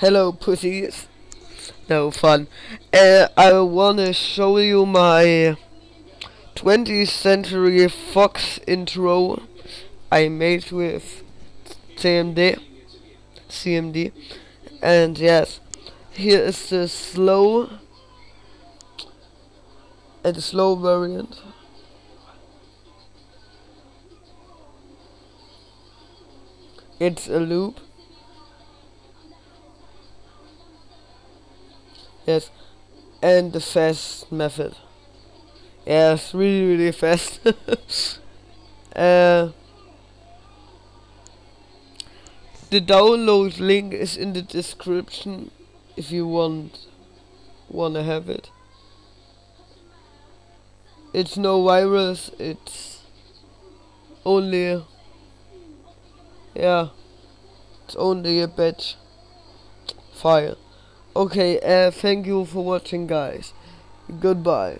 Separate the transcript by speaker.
Speaker 1: Hello, pussies. No fun. Uh, I wanna show you my 20th Century Fox intro I made with CMD. CMD. And yes, here is the slow and the slow variant. It's a loop. Yes, and the fast method. Yes, really, really fast. uh, the download link is in the description if you want wanna have it. It's no virus, it's only yeah it's only a batch file. Okay, uh, thank you for watching guys. Goodbye.